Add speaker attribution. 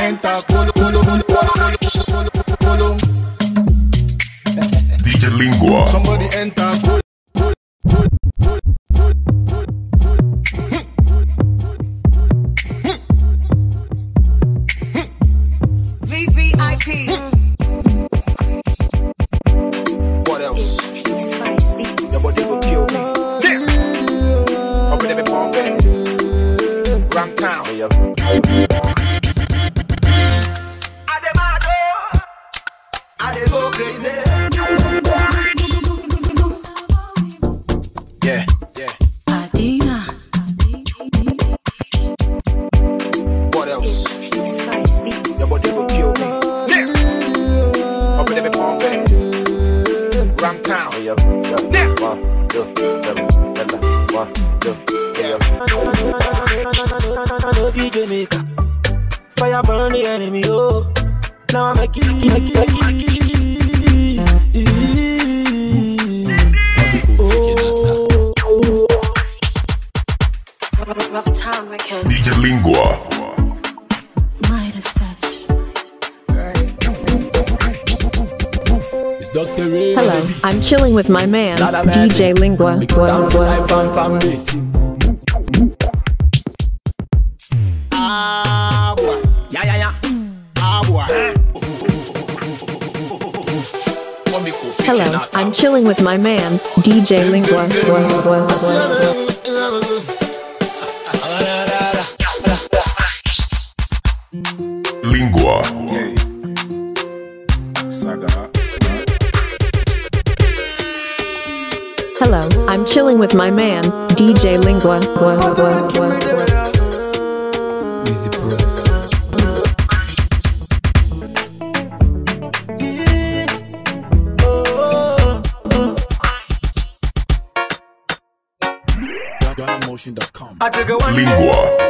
Speaker 1: enter. Pull, pull, pull, pull, pull, pull, pull, pull. DJ Lingua. Somebody enter pull, What else? Nobody I dey go crazy. Yeah, yeah.
Speaker 2: Adina.
Speaker 1: What else? Your body go kill me. Yeah. Up in the bomb, baby. Ram town. Yeah.
Speaker 3: no be Jamaica. Fire burn the enemy, oh. Now I make it, make it, make it, make it, make it.
Speaker 2: Rough Town Records.
Speaker 4: DJ Lingua.
Speaker 2: Midas touch.
Speaker 3: it's Dr. Ray.
Speaker 5: Hello, I'm chilling with my man, DJ. Lingua.
Speaker 3: Big down for life.
Speaker 1: Ah,
Speaker 5: Hello, I'm chilling with my man, DJ Lingua.
Speaker 4: Lingua.
Speaker 5: Hello, I'm chilling with my man, DJ Lingua.
Speaker 3: Easy Bros.
Speaker 1: I took a one.
Speaker 4: Lingua.